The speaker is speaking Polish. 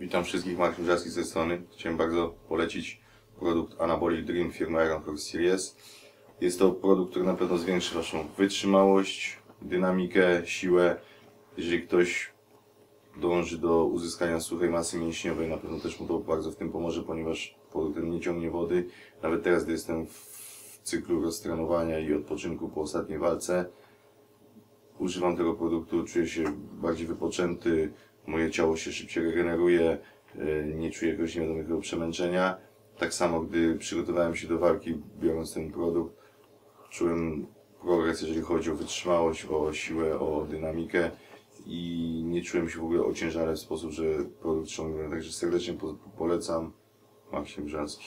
Witam wszystkich, Marcin Brzaski z tej strony. Chciałem bardzo polecić produkt Anabolic Dream firmy Iron Horse Series. Jest to produkt, który na pewno zwiększy Waszą wytrzymałość, dynamikę, siłę. Jeżeli ktoś dąży do uzyskania suchej masy mięśniowej, na pewno też mu to bardzo w tym pomoże, ponieważ produkt ten nie ciągnie wody. Nawet teraz, gdy jestem w cyklu roztrenowania i odpoczynku po ostatniej walce, używam tego produktu, czuję się bardziej wypoczęty, moje ciało się szybciej regeneruje, e, nie czuję jakiegoś nie wiadomo jakiego przemęczenia. Tak samo, gdy przygotowałem się do walki, biorąc ten produkt, czułem progres, jeżeli chodzi o wytrzymałość, o siłę, o dynamikę i nie czułem się w ogóle ociężale w sposób, że produkt ciągnął. Także serdecznie po- polecam. Maksim Brzęski.